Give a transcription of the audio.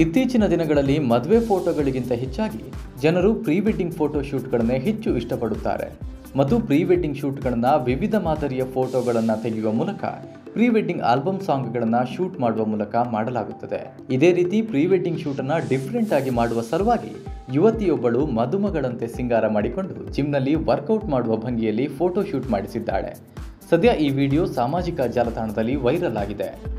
ಇತ್ತೀಚಿನ ದಿನಗಳಲ್ಲಿ ಮದುವೆ ಫೋಟೋಗಳಿಗಿಂತ ಹೆಚ್ಚಾಗಿ ಜನರು ಪ್ರೀ ವೆಡ್ಡಿಂಗ್ ಫೋಟೋ ಶೂಟ್ಗಳನ್ನೇ ಹೆಚ್ಚು ಇಷ್ಟಪಡುತ್ತಾರೆ. ಮತ್ತು ಪ್ರೀ ವೆಡ್ಡಿಂಗ್ ಶೂಟ್ಗಳನ್ನು ವಿವಿಧ ಮಾದರಿಯ ಫೋಟೋಗಳನ್ನು ತೆಗೆಯುವ ಮೂಲಕ ಪ್ರೀ ವೆಡ್ಡಿಂಗ್ ಆಲ್ಬಮ್ ಸಾಂಗ್ಗಳನ್ನು ಶೂಟ್ ಮಾಡುವ ಮೂಲಕ ಮಾಡಲಾಗುತ್ತದೆ. ಇದೇ ರೀತಿ ಪ್ರೀ ವೆಡ್ಡಿಂಗ್ ಶೂಟನ್ನು ಡಿಫ್ರೆಂಟ್ ಆಗಿ ಮಾಡುವ ಸಲುವಾಗಿ ಯುವತಿಯೊಬ್ಬಳು ಮದುಮಗಳಂತೆ ಸಿಂಗಾರ ಮಾಡಿಕೊಂಡು ಜಿಮ್ನಲ್ಲಿ ವರ್ಕೌಟ್ ಮಾಡುವ ಭಂಗಿಯಲ್ಲಿ ಫೋಟೋ ಶೂಟ್ ಮಾಡಿಸಿದ್ದಾಳೆ. ಸದ್ಯ ಈ ವಿಡಿಯೋ ಸಾಮಾಜಿಕ ಜಾಲತಾಣದಲ್ಲಿ ವೈರಲ್ ಆಗಿದೆ.